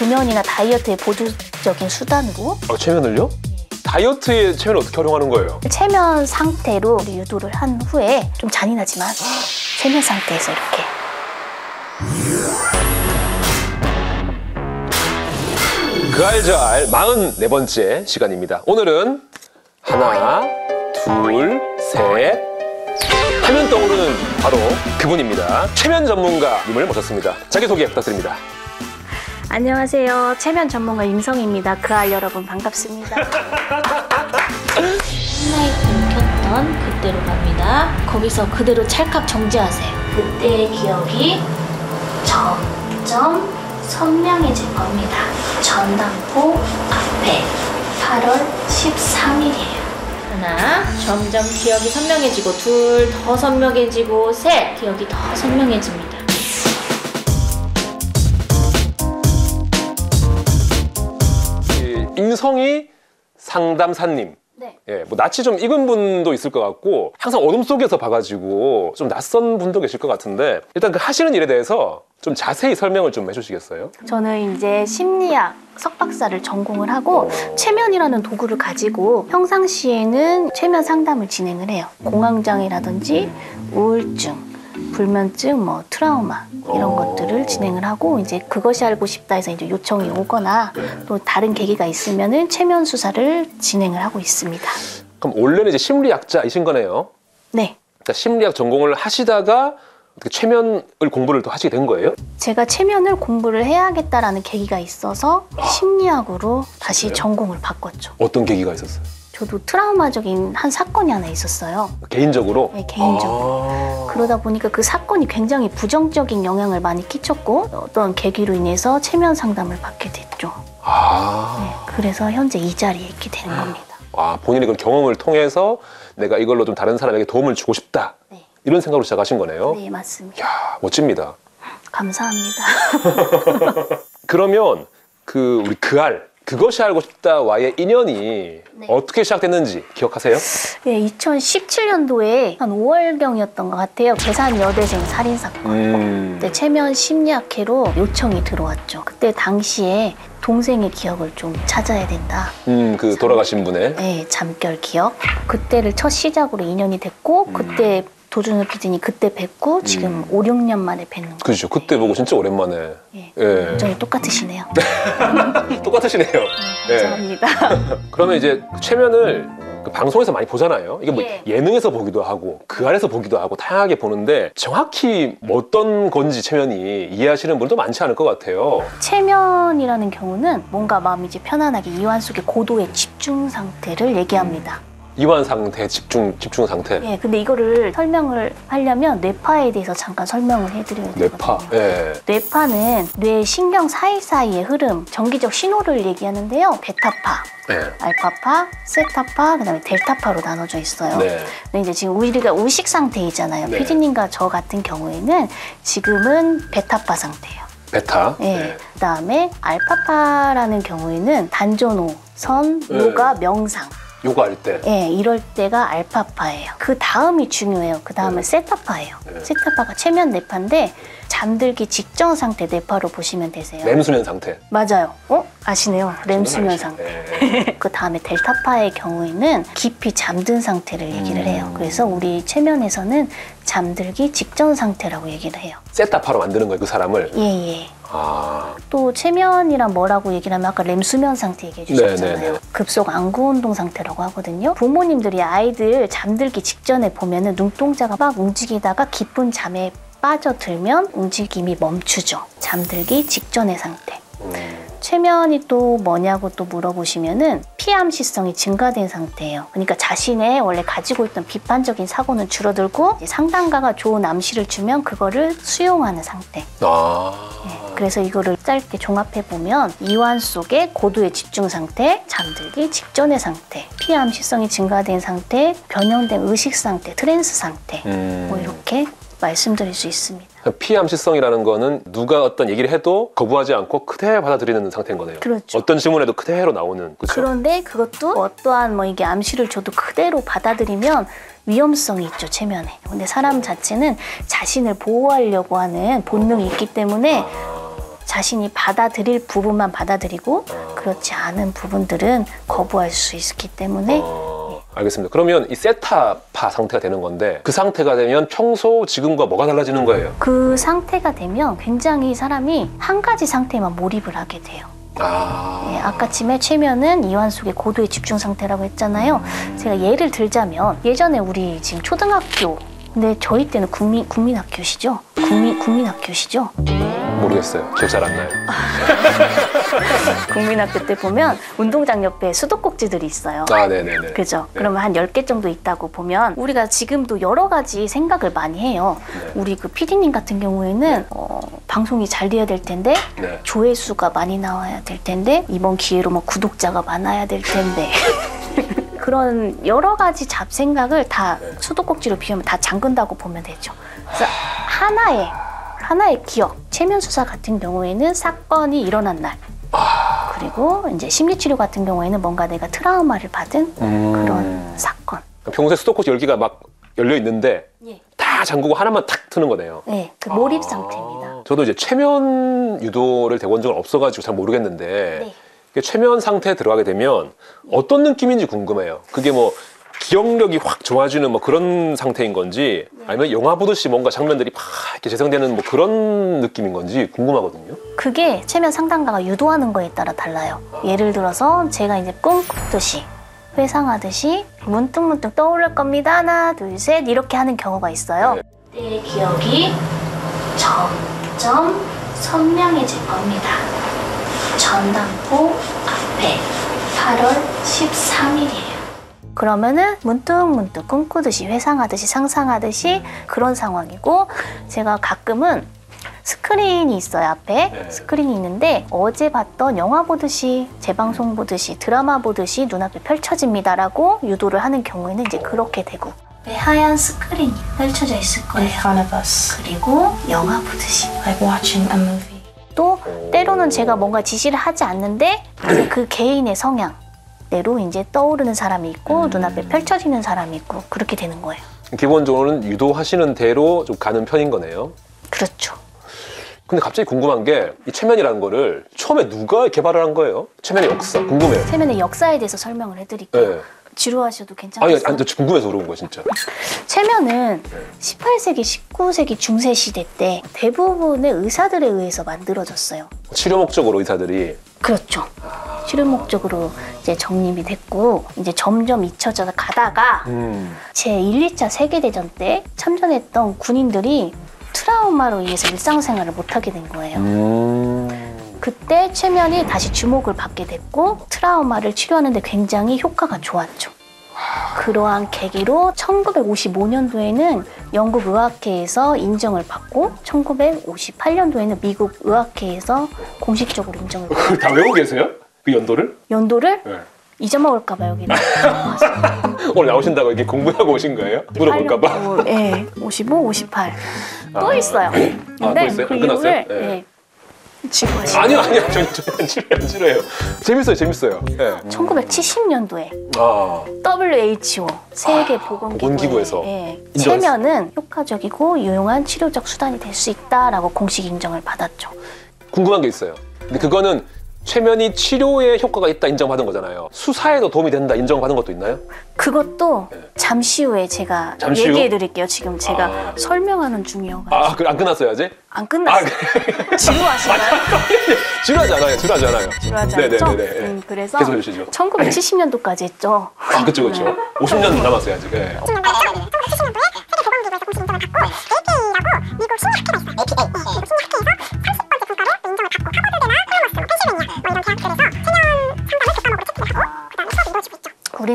금연이나 다이어트의 보조적인 수단으로 아, 최면을요? 다이어트에 최면을 어떻게 활용하는 거예요? 체면 상태로 유도를 한 후에 좀 잔인하지만 체면 상태에서 이렇게 그알저알 44번째 시간입니다. 오늘은 하나, 둘, 셋. 하면 떠오르는 바로 그분입니다. 최면 전문가님을 모셨습니다. 자기소개 부탁드립니다. 안녕하세요. 체면 전문가 임성입니다. 그알 여러분 반갑습니다. 홈라이트 켰던 그때로 갑니다. 거기서 그대로 찰칵 정지하세요. 그때의 기억이 점점 선명해질 겁니다. 전당포 앞에 8월 13일이에요. 하나, 점점 기억이 선명해지고 둘, 더 선명해지고 셋, 기억이 더 선명해집니다. 이 임성희 상담사님. 네. 예, 뭐 낯이 좀 익은 분도 있을 것 같고 항상 어둠 속에서 봐가지고 좀 낯선 분도 계실 것 같은데 일단 그 하시는 일에 대해서 좀 자세히 설명을 좀 해주시겠어요? 저는 이제 심리학 석박사를 전공을 하고 최면이라는 도구를 가지고 평상시에는 최면 상담을 진행을 해요. 공황장애라든지 우울증, 불면증, 뭐 트라우마 이런 것들을 진행을 하고 이제 그것이 알고 싶다 해서 이제 요청이 오거나 또 다른 계기가 있으면은 최면 수사를 진행을 하고 있습니다. 그럼 원래는 이제 심리학자이신 거네요. 네. 그러니까 심리학 전공을 하시다가 어떻게 최면을 공부를 또 하시게 된 거예요? 제가 최면을 공부를 해야겠다라는 계기가 있어서 심리학으로 다시? 전공을 바꿨죠. 어떤 계기가 있었어요? 저도 트라우마적인 한 사건이 하나 있었어요. 개인적으로? 네, 개인적으로. 아. 그러다 보니까 그 사건이 굉장히 부정적인 영향을 많이 끼쳤고 어떤 계기로 인해서 체면 상담을 받게 됐죠. 아. 네, 그래서 현재 이 자리에 있게 되는 겁니다. 아, 본인의 그 경험을 통해서 내가 이걸로 좀 다른 사람에게 도움을 주고 싶다. 네, 이런 생각으로 시작하신 거네요. 네 맞습니다. 이야, 멋집니다. 감사합니다. 그러면 그 우리 그알 그것이 알고 싶다와의 인연이 네. 어떻게 시작됐는지 기억하세요? 네, 2017년도에 한 5월경이었던 것 같아요. 계산 여대생 살인 사건. 음. 그때 체면 심리학회로 요청이 들어왔죠. 그때 당시에 동생의 기억을 좀 찾아야 된다. 음, 그 돌아가신 분의 네, 잠결 기억. 그때를 첫 시작으로 인연이 됐고 음. 그때 도준호 PD님 그때 뵙고 지금 5, 6년 만에 뵙는 거예요. 그죠. 그때 보고 진짜 오랜만에. 예. 예. 완전히 똑같으시네요. 똑같으시네요. 예. 감사합니다. 그러면 이제 최면을 그 방송에서 많이 보잖아요. 이게 뭐 예. 예능에서 보기도 하고 그 안에서 보기도 하고 다양하게 보는데 정확히 뭐 어떤 건지 최면이 이해하시는 분도 많지 않을 것 같아요. 체면이라는 경우는 뭔가 마음이 이제 편안하게 이완 속의 고도의 집중 상태를 얘기합니다. 이완 상태, 집중 집중 상태, 예, 근데 이거를 설명을 하려면 뇌파에 대해서 잠깐 설명을 해드려야 뇌파. 되거든요. 예. 뇌파는 뇌 신경 사이사이의 흐름, 정기적 신호를 얘기하는데요. 베타파, 예. 알파파, 세타파, 그다음에 델타파로 나눠져 있어요. 네. 근데 이제 지금 우리가 의식 상태이잖아요. 네. 피디님과 저 같은 경우에는 지금은 베타파 상태예요. 베타. 예. 네. 그다음에 알파파라는 경우에는 단전호, 선, 네. 요가, 명상. 요가 할 때. 예, 이럴 때가 알파파예요. 그 다음이 중요해요. 그 다음은 네. 세타파예요. 네. 세타파가 최면 뇌파인데 잠들기 직전 상태 뇌파로 보시면 되세요. 렘수면 상태. 맞아요. 어? 아시네요. 렘 수면 알죠. 상태. 예. 그 다음에 델타파의 경우에는 깊이 잠든 상태를 얘기를 해요. 그래서 우리 최면에서는 잠들기 직전 상태라고 얘기를 해요. 세타파로 만드는 거예요, 그 사람을. 예, 예. 아. 또 최면이란 뭐라고 얘기를 하면 아까 렘 수면 상태 얘기해 주셨잖아요. 네, 네, 네. 급속 안구 운동 상태라고 하거든요. 부모님들이 아이들 잠들기 직전에 보면은 눈동자가 막 움직이다가 깊은 잠에 빠져들면 움직임이 멈추죠. 잠들기 직전의 상태. 음. 최면이 또 뭐냐고 또 물어보시면은 피암시성이 증가된 상태예요. 그러니까 자신의 원래 가지고 있던 비판적인 사고는 줄어들고 상담가가 좋은 암시를 주면 그거를 수용하는 상태. 아. 네, 그래서 이거를 짧게 종합해 보면 이완 속의 고도의 집중 상태, 잠들기 직전의 상태, 피암시성이 증가된 상태, 변형된 의식 상태, trance 상태 음. 뭐 이렇게 말씀드릴 수 있습니다. 피암시성이라는 거는 누가 어떤 얘기를 해도 거부하지 않고 그대로 받아들이는 상태인 거네요. 그렇죠. 어떤 질문에도 그대로 나오는. 그렇죠. 그런데 그것도 어떠한 뭐 이게 암시를 줘도 그대로 받아들이면 위험성이 있죠 최면에. 근데 사람 자체는 자신을 보호하려고 하는 본능이 있기 때문에 자신이 받아들일 부분만 받아들이고 어. 그렇지 않은 부분들은 거부할 수 있기 때문에 어, 알겠습니다. 그러면 이 세타파 상태가 되는 건데 그 상태가 되면 평소 지금과 뭐가 달라지는 거예요? 그 상태가 되면 굉장히 사람이 한 가지 상태에만 몰입을 하게 돼요. 아, 예, 아까쯤에 최면은 이완 속의 고도의 집중 상태라고 했잖아요. 제가 예를 들자면 예전에 우리 지금 초등학교 근데 저희 때는 국민 국민학교시죠? 국민 국민학교시죠? 모르겠어요. 기억 잘 안 나요. 국민학교 때 보면 운동장 옆에 수도꼭지들이 있어요. 아, 네네네. 그죠? 네. 그러면 한 10개 정도 있다고 보면 우리가 지금도 여러 가지 생각을 많이 해요. 네. 우리 그 PD님 같은 경우에는 어, 방송이 잘 돼야 될 텐데 네. 조회수가 많이 나와야 될 텐데 이번 기회로 뭐 구독자가 많아야 될 텐데 그런 여러 가지 잡생각을 다 네. 수도꼭지로 비우면 다 잠근다고 보면 되죠. 그래서 하나의 하나의 기억 체면 수사 같은 경우에는 사건이 일어난 날 그리고 이제 심리치료 같은 경우에는 뭔가 내가 트라우마를 받은 음. 그런 사건. 평소에 수도꼭지 열기가 막 열려 있는데 예. 다 잠그고 하나만 탁 트는 거네요. 네, 그 몰입 아. 상태입니다. 저도 이제 최면 유도를 대본 적은 없어가지고 잘 모르겠는데 네. 최면 상태에 들어가게 되면 어떤 느낌인지 궁금해요. 그게 뭐 기억력이 확 좋아지는 뭐 그런 상태인 건지 아니면 영화 보듯이 뭔가 장면들이 팍 이렇게 재생되는 뭐 그런 느낌인 건지 궁금하거든요. 그게 체면 상담가가 유도하는 거에 따라 달라요. 예를 들어서 제가 이제 꿈꾸듯이 회상하듯이 문득문득 떠오를 겁니다. 하나, 둘, 셋 이렇게 하는 경우가 있어요. 네. 내 기억이 점점 선명해질 겁니다. 전당포 앞에 8월 13일이에요. 그러면은 문득 문득 꿈꾸듯이 회상하듯이 상상하듯이 그런 상황이고 제가 가끔은 스크린이 있어요 앞에. 네. 스크린이 있는데 어제 봤던 영화 보듯이 재방송 보듯이 드라마 보듯이 눈앞에 펼쳐집니다라고 유도를 하는 경우에는 이제 그렇게 되고. 네, 하얀 스크린이 펼쳐져 있을 거예요. front of us, 그리고 영화 보듯이. Like watching a movie. 또 때로는 제가 뭔가 지시를 하지 않는데 그 개인의 성향 대로 이제 떠오르는 사람이 있고 눈앞에 펼쳐지는 사람이 있고 그렇게 되는 거예요. 기본적으로는 유도하시는 대로 좀 가는 편인 거네요. 그렇죠. 근데 갑자기 궁금한 게이 최면이라는 거를 처음에 누가 개발을 한 거예요? 최면의 역사 궁금해요. 세면의 역사에 대해서 설명을 해드릴게요. 네. 지루하셔도 아니, 괜찮아요. 아니, 저 궁금해서 물어본 거예요, 진짜. 최면은 18세기, 19세기 중세 시대 때 대부분의 의사들에 의해서 만들어졌어요. 치료 목적으로 의사들이 그렇죠. 치료 목적으로 이제 정립이 됐고 이제 점점 잊혀져 가다가 음. 제 1, 2차 세계대전 때 참전했던 군인들이 트라우마로 인해서 일상생활을 못하게 된 거예요. 음. 그때 최면이 다시 주목을 받게 됐고 트라우마를 치료하는데 굉장히 효과가 좋았죠. 그러한 계기로 1955년도에는 영국 의학회에서 인정을 받고 1958년도에는 미국 의학회에서 공식적으로 인정을 받고 다 외우고 계세요? 그 연도를? 연도를 네. 잊어먹을까봐 여기 오늘 나오신다고 이렇게 공부하고 오신 거예요? 물어볼까봐. 예, 55, 58. 또 아. 있어요. 또 근데 있어요? 그안 끝났어요? 이유를 네. 예, 지루하시죠. 아니요, 아니요. 저, 저안 싫어요, 안 싫어요. 재밌어요, 재밌어요. 네. 1970년도에 아, WHO 세계 보건기구에서 보건기구에서 예, 인정했어요. 체면은 효과적이고 유용한 치료적 수단이 될 수 있다라고 공식 인정을 받았죠. 궁금한 게 있어요. 근데 그거는 최면이 치료에 효과가 있다 인정받은 거잖아요. 수사에도 도움이 된다 인정받은 것도 있나요? 그것도 네. 잠시 후에 제가 잠시 후? 얘기해 드릴게요. 지금 제가 아. 설명하는 중이어가지고 아, 그- 안 끝났어요, 아직? 안 끝났어요. 지루하시나요? 지루하지 않아요, 지루하지 않아요. 지루하지 않죠? 네네네. 음, 그래서 계속 해주시죠. 1970년도까지 했죠. 아, 그쵸, 그쵸. 50년 남았어요, 아직. 네.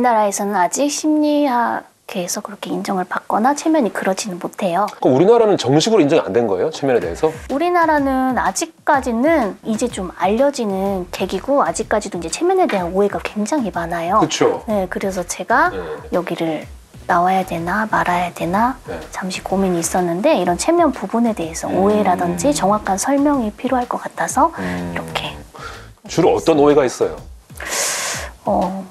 우리나라에서는 아직 심리학계에서 그렇게 인정을 받거나 체면이 그러지는 못해요. 그럼 우리나라는 정식으로 인정이 안 된 거예요? 최면에 대해서? 우리나라는 아직까지는 이제 좀 알려지는 계기고 아직까지도 이제 체면에 대한 오해가 굉장히 많아요. 그쵸. 네, 그래서 제가 네. 여기를 나와야 되나 말아야 되나 네. 잠시 고민이 있었는데 이런 체면 부분에 대해서 음. 오해라든지 정확한 설명이 필요할 것 같아서 음. 이렇게 주로 어떤 오해가 있어요? 어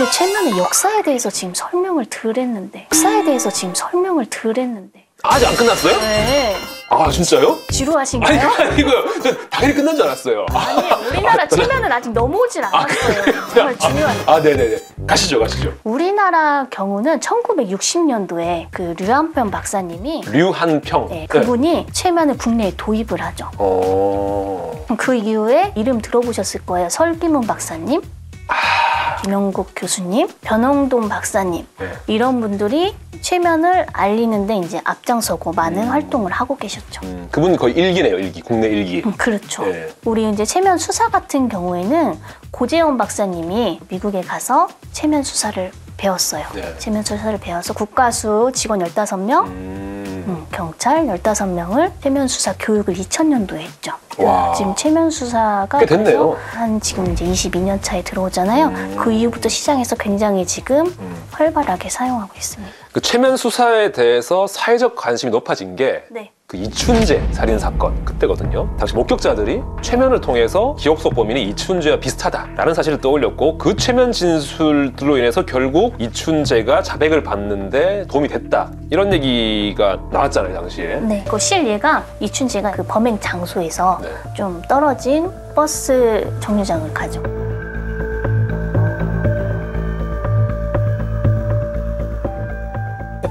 근데 체면의 역사에 대해서 지금 설명을 덜 했는데 역사에 대해서 지금 설명을 덜 했는데 아직 안 끝났어요? 네 아 진짜요? 아니 지루하신가요? 아니고요. 저 당연히 끝난 줄 알았어요. 아, 아니, 우리나라 체면은 아직 넘어오질 않았어요. 정말 중요한. 아 네네네. 가시죠 가시죠. 우리나라 경우는 1960년도에 그 류한평 박사님이 류한평. 네, 그분이 체면을 국내에 도입을 하죠. 어. 그 이후에 이름 들어보셨을 거예요. 설기문 박사님, 김영국 교수님, 변홍돈 박사님 네. 이런 분들이 체면을 알리는데 이제 앞장서고 많은 활동을 하고 계셨죠. 음, 그분 거의 일기네요 일기 국내 일기. 음, 그렇죠. 네. 우리 이제 체면 수사 같은 경우에는 고재원 박사님이 미국에 가서 체면 수사를 배웠어요. 네. 체면 수사를 배워서 국가수 직원 15명, 음. 음, 경찰 15명을 체면 수사 교육을 2000년도에 했죠. 와. 지금 체면 수사가 꽤 됐네요. 한 지금 이제 22년 차에 들어오잖아요. 음. 그 이후부터 시장에서 굉장히 지금 음. 활발하게 사용하고 있습니다. 그 최면 수사에 대해서 사회적 관심이 높아진 게 네. 그 이춘재 살인 사건 그때거든요. 당시 목격자들이 최면을 통해서 기억 속 범인이 이춘재와 비슷하다라는 사실을 떠올렸고 그 최면 진술들로 인해서 결국 이춘재가 자백을 받는데 도움이 됐다 이런 얘기가 나왔잖아요 당시에. 네. 그 실예가 이춘재가 그 범행 장소에서 네. 좀 떨어진 버스 정류장을 가죠.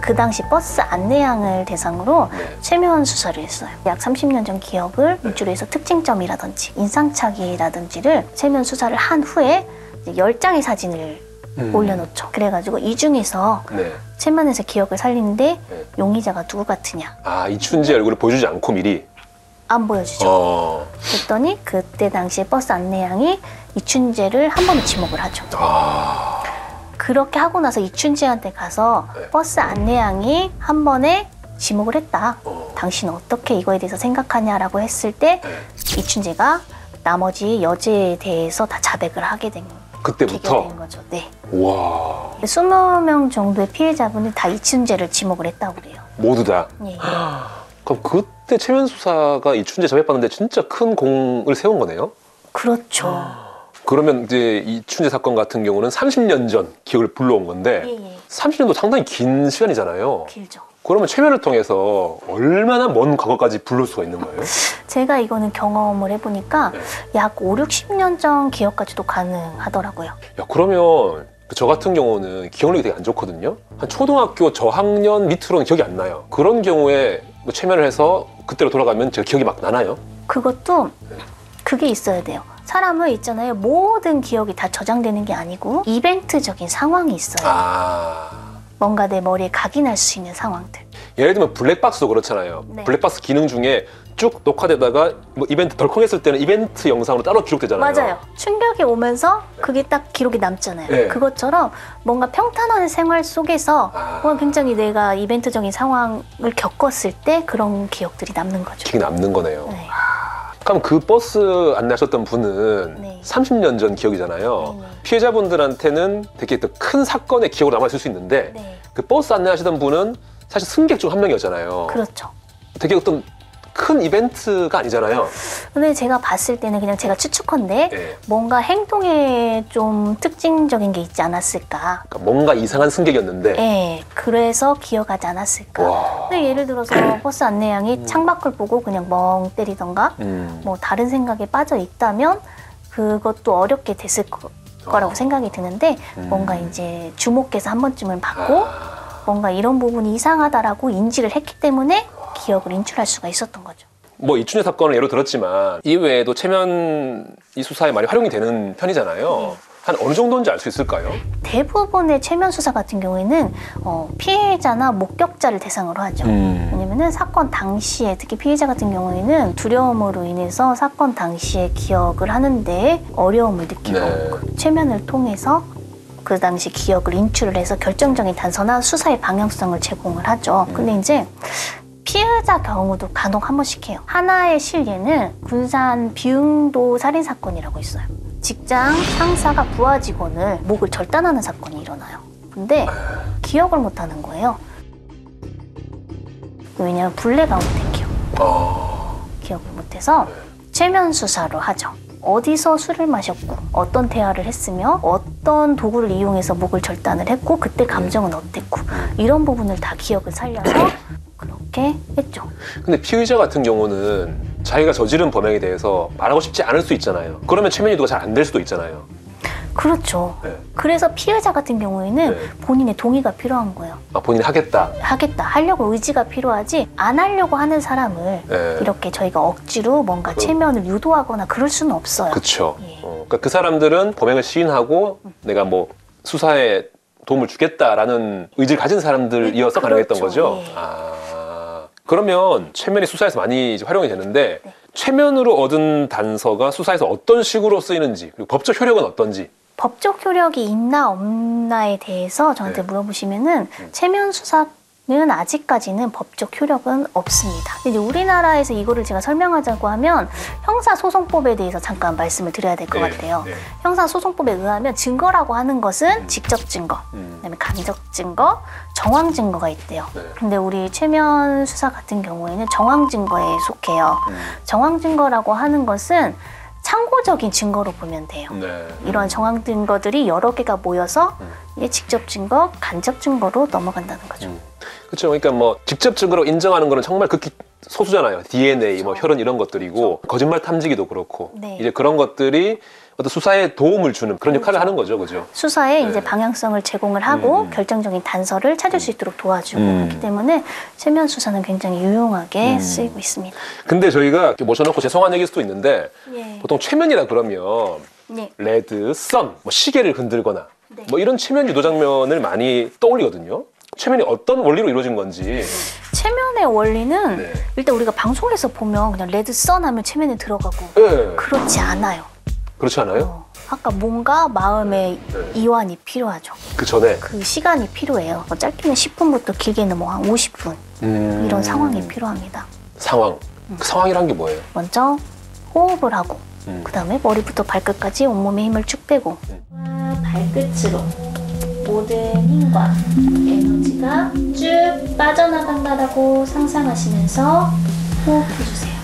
그 당시 버스 안내양을 대상으로 네. 최면 수사를 했어요. 약 30년 전 기억을 유추해서 특징점이라든지 인상착의라든지를 최면 수사를 한 후에 이제 10장의 사진을 음. 올려놓죠. 그래가지고 이 중에서 네. 최면에서 기억을 살리는데 네. 용의자가 누구 같으냐 아 이춘재 얼굴을 보여주지 않고 미리. 안 보여주죠. 어. 그랬더니 그때 당시에 버스 안내양이 이춘재를 한 번에 지목을 하죠. 아. 그렇게 하고 나서 이춘재한테 가서 네. 버스 안내양이 한 번에 지목을 했다. 어. 당신은 어떻게 이거에 대해서 생각하냐라고 했을 때 네. 이춘재가 나머지 여제에 대해서 다 자백을 하게 된 그때부터. 된 거죠. 네. 와. 20명 정도의 피해자분이 다 이춘재를 지목을 했다고 그래요. 모두 다. 예. 그럼 그때 최면 수사가 이춘재 자백받는데 진짜 큰 공을 세운 거네요. 그렇죠. 그러면 이제 이 춘재 사건 같은 경우는 30년 전 기억을 불러온 건데 예, 예. 30년도 상당히 긴 시간이잖아요. 길죠. 그러면 최면을 통해서 얼마나 먼 과거까지 불러올 수가 있는 거예요? 제가 이거는 경험을 해보니까 네. 약 5, 60년 전 기억까지도 가능하더라고요. 야 그러면 저 같은 경우는 기억력이 되게 안 좋거든요. 한 초등학교 저학년 밑으로는 기억이 안 나요. 그런 경우에 뭐 최면을 해서 그때로 돌아가면 제가 기억이 막 나나요? 그것도 네. 그게 있어야 돼요. 사람은 있잖아요. 모든 기억이 다 저장되는 게 아니고 이벤트적인 상황이 있어요. 아 뭔가 내 머리에 각인할 수 있는 상황들. 예를 들면 블랙박스도 그렇잖아요. 네. 블랙박스 기능 중에 쭉 녹화되다가 뭐 이벤트 덜컹 했을 때는 이벤트 영상으로 따로 기록되잖아요. 맞아요. 충격이 오면서 그게 딱 기록이 남잖아요. 네. 그것처럼 뭔가 평탄한 생활 속에서 아. 뭐 굉장히 내가 이벤트적인 상황을 겪었을 때 그런 기억들이 남는 거죠. 기억이 남는 거네요. 네. 그럼 그 버스 안내하셨던 분은 네. 30년 전 기억이잖아요. 네, 네. 피해자분들한테는 되게 또 큰 사건의 기억으로 남아있을 수 있는데 네. 그 버스 안내하시던 분은 사실 승객 중 한 명이었잖아요. 그렇죠. 되게 어떤 큰 이벤트가 아니잖아요. 근데 제가 봤을 때는 그냥 제가 추측컨대 예. 뭔가 행동에 좀 특징적인 게 있지 않았을까. 그러니까 뭔가 이상한 승객이었는데 예, 그래서 기억하지 않았을까. 와. 근데 예를 들어서 버스 안내양이 창밖을 보고 그냥 멍 때리던가 음. 뭐 다른 생각에 빠져 있다면 그것도 어렵게 됐을 거, 거라고 생각이 드는데 음. 뭔가 이제 주목해서 한 번쯤은 받고 아. 뭔가 이런 부분이 이상하다라고 인지를 했기 때문에 기억을 인출할 수가 있었던 거죠. 뭐 이춘재 사건을 예로 들었지만 이외에도 체면 이 수사에 많이 활용이 되는 편이잖아요. 네. 한 어느 정도인지 알 수 있을까요? 대부분의 최면 수사 같은 경우에는 어, 피해자나 목격자를 대상으로 하죠. 음. 왜냐면은 사건 당시에 특히 피해자 같은 경우에는 두려움으로 인해서 사건 당시에 기억을 하는데 어려움을 느끼고 네. 그 최면을 통해서 그 당시 기억을 인출을 해서 결정적인 단서나 수사의 방향성을 제공을 하죠. 음. 근데 이제 피해자 경우도 간혹 한 번씩 해요. 하나의 실례는 군산 비응도 살인 사건이라고 있어요. 직장 상사가 부하 직원을 목을 절단하는 사건이 일어나요. 근데 기억을 못 하는 거예요. 왜냐하면 블랙아웃 된 기억. 아. 기억을 못해서 최면 수사로 하죠. 어디서 술을 마셨고 어떤 대화를 했으며 어떤 도구를 이용해서 목을 절단을 했고 그때 감정은 어땠고 이런 부분을 다 기억을 살려서 그렇게 했죠. 근데 피의자 같은 경우는 자기가 저지른 범행에 대해서 말하고 싶지 않을 수 있잖아요. 그러면 최면 유도가 잘 안 될 수도 있잖아요. 그렇죠. 네. 그래서 피해자 같은 경우에는 네. 본인의 동의가 필요한 거예요. 아, 본인이 하겠다. 하겠다, 하려고 의지가 필요하지 안 하려고 하는 사람을 네. 이렇게 저희가 억지로 뭔가 그- 체면을 유도하거나 그럴 수는 없어요. 그쵸. 예. 어, 그러니까 그 사람들은 범행을 시인하고 내가 뭐 수사에 도움을 주겠다라는 의지를 가진 사람들이어서 네, 가능했던 그렇죠. 거죠. 예. 아, 그러면 최면이 수사에서 많이 활용이 되는데 네. 최면으로 얻은 단서가 수사에서 어떤 식으로 쓰이는지 그리고 법적 효력은 어떤지 법적 효력이 있나 없나에 대해서 저한테 네. 물어보시면은 체면 수사 는 아직까지는 법적 효력은 없습니다. 이제 우리나라에서 이거를 제가 설명하자고 하면 형사소송법에 대해서 잠깐 말씀을 드려야 될것 네, 같아요. 네. 형사소송법에 의하면 증거라고 하는 것은 직접 증거, 음. 그다음에 간접 증거, 정황 증거가 있대요. 네. 근데 우리 최면 수사 같은 경우에는 정황 증거에 속해요. 음. 정황 증거라고 하는 것은 참고적인 증거로 보면 돼요. 네. 이런 정황 증거들이 여러 개가 모여서 음. 이게 직접 증거, 간접 증거로 넘어간다는 거죠. 음. 그렇죠. 그러니까 뭐 직접 증거로 인정하는 거는 정말 극히 소수잖아요. DNA, 뭐 그렇죠. 혈흔 이런 것들이고 거짓말 탐지기도 그렇고 네. 이제 그런 것들이 어떤 수사에 도움을 주는 그런 역할을 그렇죠. 하는 거죠, 그죠? 수사에 네. 이제 방향성을 제공을 하고 음, 음. 결정적인 단서를 찾을 수 있도록 도와주고 음. 그렇기 때문에 체면 수사는 굉장히 유용하게 음. 쓰이고 있습니다. 근데 저희가 모셔놓고 죄송한 얘기일 수도 있는데 예. 보통 최면이라 그러면 네. Red, Sun, 뭐 시계를 흔들거나 네. 뭐 이런 최면 유도 장면을 많이 떠올리거든요. 최면이 어떤 원리로 이루어진 건지. 최면의 원리는 네. 일단 우리가 방송에서 보면 그냥 Red Sun 하면 최면에 들어가고 네. 그렇지 않아요. 그렇지 않아요? 어, 아까 뭔가 마음의 네. 이완이 필요하죠. 그 전에 그 시간이 필요해요. 뭐 짧게는 10분부터 길게는 뭐 한 50분 음. 이런 상황이 필요합니다. 상황. 그 상황이란 게 뭐예요? 먼저 호흡을 하고 음. 그 다음에 머리부터 발끝까지 온몸에 힘을 쭉 빼고 발끝으로 모든 힘과 에너지가 쭉 빠져나간다라고 상상하시면서 호흡해주세요.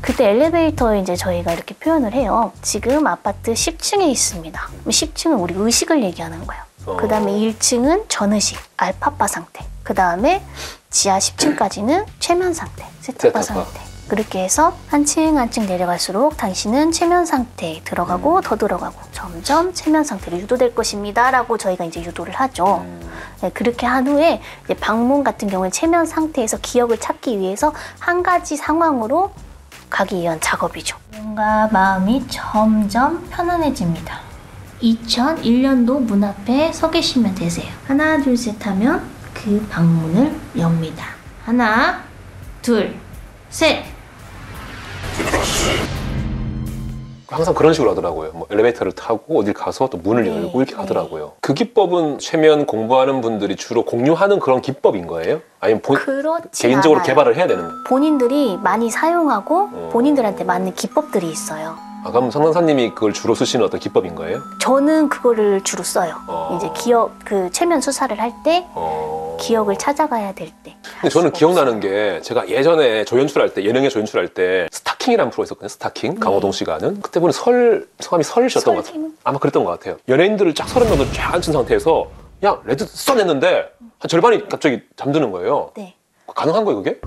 그때 엘리베이터에 이제 저희가 이렇게 표현을 해요. 지금 아파트 10층에 있습니다. 10층은 우리 의식을 얘기하는 거예요. 어. 그 다음에 1층은 전의식, 알파파 상태. 그 다음에 지하 10층까지는 최면 상태, 세타파 세타파. 상태. 그렇게 해서 한 층 한 층 내려갈수록 당신은 최면 상태에 들어가고 더 들어가고 점점 최면 상태로 유도될 것입니다. 라고 저희가 이제 유도를 하죠. 음. 네, 그렇게 한 후에 이제 방문 같은 경우에 최면 상태에서 기억을 찾기 위해서 한 가지 상황으로 가기 위한 작업이죠. 뭔가 마음이 점점 편안해집니다. 2001년도 문 앞에 서 계시면 되세요. 하나, 둘, 셋 하면 그 방문을 엽니다. 하나, 둘, 셋. 항상 그런 식으로 하더라고요. 뭐 엘리베이터를 타고 어딜 가서 또 문을 네, 열고 이렇게 네. 하더라고요. 그 기법은 최면 공부하는 분들이 주로 공유하는 그런 기법인 거예요? 아니면 본- 그렇지 개인적으로 않아요. 개발을 해야 되는 거예요? 본인들이 많이 사용하고 어. 본인들한테 맞는 기법들이 있어요. 아, 그럼 성당사님이 그걸 주로 쓰시는 어떤 기법인 거예요? 저는 그거를 주로 써요. 어. 이제 기억 그 최면 수사를 할 때 어... 기억을 찾아가야 될 때. 근데 저는 기억나는 게 제가 예전에 조연출할 때 예능에 조연출할 때 스타킹이라는 프로 있었거든요. 스타킹 네. 강호동 씨가 하는 그때 보니 설 성함이 설씨였던 것 같아요. 설팀? 아마 그랬던 것 같아요. 연예인들을 쫙 서른 명을 쫙 앉힌 상태에서 야 Red Sun 했는데 한 절반이 갑자기 잠드는 거예요. 네. 가능한 거예요 그게?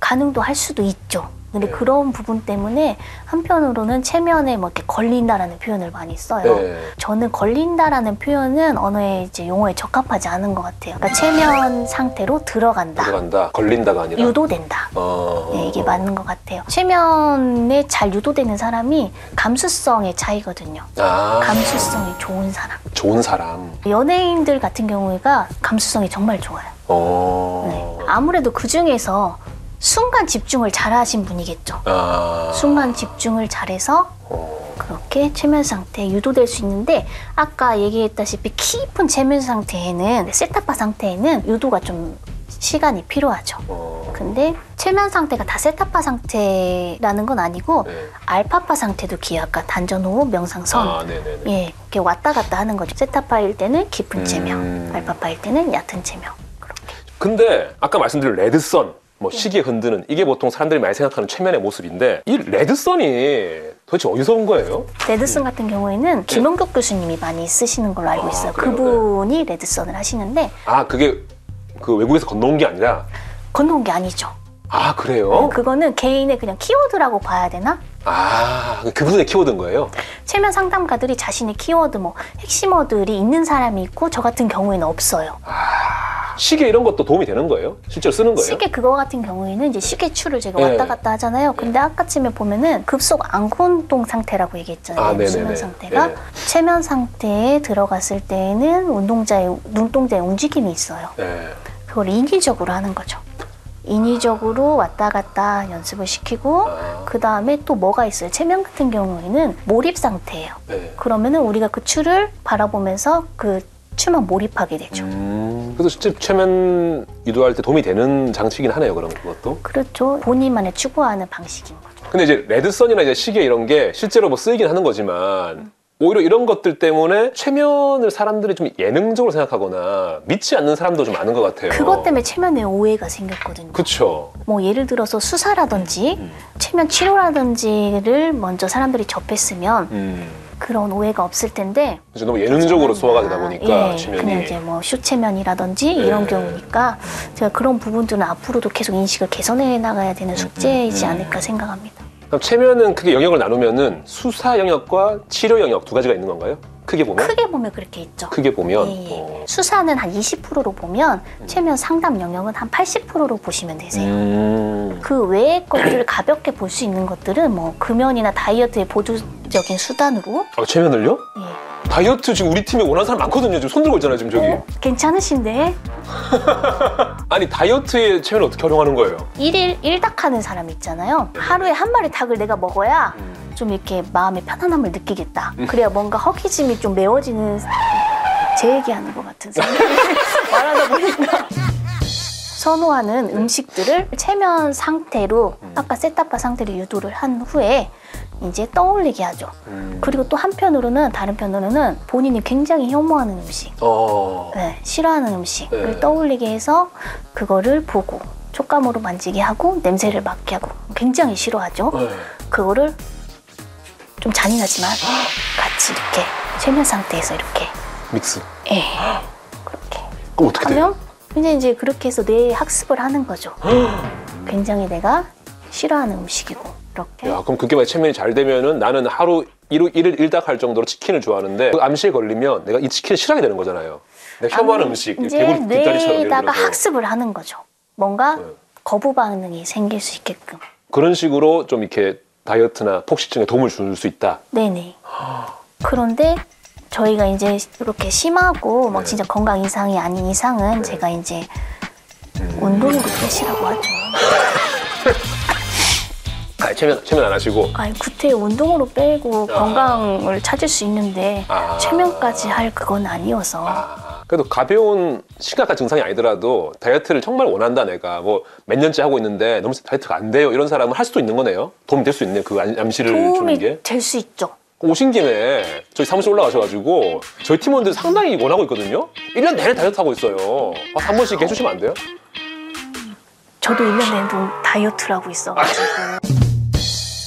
가능도 할 수도 있죠. 근데 네. 그런 부분 때문에 한편으로는 체면에 뭐 이렇게 걸린다라는 표현을 많이 써요. 네. 저는 걸린다라는 표현은 언어의 이제 용어에 적합하지 않은 것 같아요. 그러니까 체면 상태로 들어간다, 들어간다 걸린다가 아니라. 유도된다. 어... 네, 이게 맞는 것 같아요. 체면에 잘 유도되는 사람이 감수성의 차이거든요. 아 감수성이 좋은 사람. 좋은 사람. 연예인들 같은 경우가 감수성이 정말 좋아요. 어. 네. 아무래도 그 중에서 순간 집중을 잘 하신 분이겠죠. 아. 순간 집중을 잘해서 어. 그렇게 최면 상태에 유도될 수 있는데 아까 얘기했다시피 깊은 최면 상태에는 세타파 상태에는 유도가 좀 시간이 필요하죠. 어. 근데 최면 상태가 다 세타파 상태라는 건 아니고 네. 알파파 상태도 기억, 아까 단전호흡, 명상선 아. 예, 이렇게 왔다 갔다 하는 거죠. 세타파일 때는 깊은 체면, 음. 알파파일 때는 얕은 체면. 그렇게. 근데 아까 말씀드린 레드선, 뭐 시계 흔드는 이게 보통 사람들이 많이 생각하는 최면의 모습인데 이 레드선이 도대체 어디서 온 거예요? 레드슨 같은 경우에는 김원국 교수님이 많이 쓰시는 걸로 알고 네. 아, 있어요. 그래요? 그분이 레드선을 하시는데 아 그게 그 외국에서 건너온 게 아니라 건너온 게 아니죠. 아 그래요? 그거는 개인의 그냥 키워드라고 봐야 되나? 아 그분의 키워드인 거예요? 최면 상담가들이 자신의 키워드 뭐 핵심어들이 있는 사람이 있고 저 같은 경우에는 없어요. 시계 이런 것도 도움이 되는 거예요? 실제로 쓰는 거예요? 시계 그거 같은 경우에는 이제 시계추를 제가 네. 왔다 갔다 하잖아요. 근데 아까쯤에 보면은 급속 안곤동 상태라고 얘기했잖아요. 아, 네네네. 수면 상태가 네. 최면 상태에 들어갔을 때에는 운동자의 눈동자의 움직임이 있어요. 네. 그걸 인위적으로 하는 거죠. 인위적으로 왔다 갔다 연습을 시키고 아, 그 다음에 또 뭐가 있어요? 체면 같은 경우에는 몰입 상태예요. 네. 그러면은 우리가 그 추를 바라보면서 그 추만 몰입하게 되죠. 음, 그래서 실제 최면 유도할 때 도움이 되는 장치이긴 하네요. 그럼 그것도. 그렇죠. 본인만의 추구하는 방식인 거죠. 근데 이제 레드선이나 이제 시계 이런 게 실제로 뭐 쓰이긴 하는 거지만 오히려 이런 것들 때문에 최면을 사람들이 좀 예능적으로 생각하거나 믿지 않는 사람도 좀 많은 것 같아요. 그것 때문에 체면에 오해가 생겼거든요. 그쵸. 뭐 예를 들어서 수사라든지 음. 체면 치료라든지를 먼저 사람들이 접했으면 음. 그런 오해가 없을 텐데 그래서 너무 예능적으로 소화가 되다 보니까 예, 최면이. 그냥 이제 뭐 쇼체면이라든지 이런 네. 경우니까 제가 그런 부분들은 앞으로도 계속 인식을 개선해 나가야 되는 숙제이지 음. 않을까 생각합니다. 그럼 최면은 크게 영역을 나누면은 수사 영역과 치료 영역 두 가지가 있는 건가요? 크게 보면? 크게 보면 그렇게 있죠. 크게 보면. 예, 예. 어. 수사는 한 20%로 보면 최면 상담 영역은 한 80%로 보시면 되세요. 음. 그 외의 것들을 가볍게 볼 수 있는 것들은 뭐 금연이나 다이어트의 보조적인 수단으로 아, 최면을요? 예. 다이어트 지금 우리 팀에 원하는 사람 많거든요. 지금 손 들고 있잖아요, 지금 저기. 어, 괜찮으신데 아니, 다이어트에 최면을 어떻게 활용하는 거예요? 일일 일닭 하는 사람 있잖아요. 하루에 한 마리 닭을 내가 먹어야 좀 이렇게 마음의 편안함을 느끼겠다. 그래야 뭔가 허기짐이 좀 메워지는 제 얘기하는 것 같은 생각이 말하다 보니까 선호하는 음식들을 체면 상태로 아까 세타파 상태로 유도를 한 후에 이제 떠올리게 하죠. 음. 그리고 또 한편으로는 다른 편으로는 본인이 굉장히 혐오하는 음식, 어. 네, 싫어하는 음식을 네. 떠올리게 해서 그거를 보고 촉감으로 만지게 하고 냄새를 맡게 하고 굉장히 싫어하죠. 네. 그거를 좀 잔인하지만 같이 이렇게 최면 상태에서 이렇게 믹스. 예 그렇게 그럼 어떻게 돼요? 하면 이제 이제 그렇게 해서 뇌 학습을 하는 거죠. 굉장히 내가 싫어하는 음식이고 이렇게 야, 그럼 그게 만약 최면이 잘 되면은 나는 하루 일일 일일 일닭 할 정도로 치킨을 좋아하는데 그 암시에 걸리면 내가 이 치킨을 싫어하게 되는 거잖아요. 내가 혐오하는 음식, 이제 개구리 뒷다리처럼 예를 뇌에다가 들어서 학습을 하는 거죠. 뭔가 네. 거부 반응이 생길 수 있게끔. 그런 식으로 좀 이렇게 다이어트나 폭식증에 도움을 줄 수 있다. 네네. 그런데 저희가 이제 이렇게 심하고 막 네. 진짜 건강 이상이 아닌 이상은 네. 제가 이제 음. 운동으로 빼시라고 하죠. 아, 최면 최면 안 하시고. 아니 구태 운동으로 빼고 아. 건강을 찾을 수 있는데 아. 최면까지 할 그건 아니어서 아, 그래도 가벼운 심각한 증상이 아니더라도 다이어트를 정말 원한다 내가. 뭐 몇 년째 하고 있는데 너무 다이어트가 안 돼요. 이런 사람은 할 수도 있는 거네요. 도움이 될 수 있네요 그 암- 암시를 주는 도움이 게. 될수 있죠. 오신 김에 저희 사무실 올라가셔가지고 저희 팀원들 상당히 원하고 있거든요. 1년 내내 다이어트 하고 있어요. 아, 한 번씩 해주시면 안 돼요? 저도 1년 내내 다이어트를 하고 있어가지고.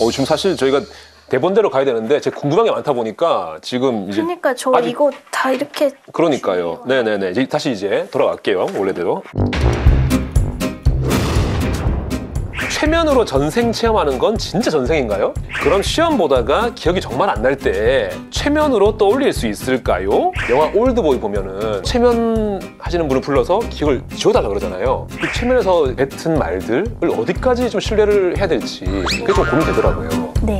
어, 지금 사실 저희가 대본대로 가야 되는데 제가 궁금한 게 많다 보니까 지금 이제 그러니까 저 아직- 이거 다 이렇게 그러니까요. 네네네. 이제 다시 이제 돌아갈게요. 원래대로. 최면으로 전생 체험하는 건 진짜 전생인가요? 그럼 시험 보다가 기억이 정말 안 날 때 최면으로 떠올릴 수 있을까요? 영화 올드보이 보면은 최면 하시는 분을 불러서 기억을 지워달라 그러잖아요. 그 최면에서 뱉은 말들을 어디까지 좀 신뢰를 해야 될지 그게 좀 고민되더라고요. 네.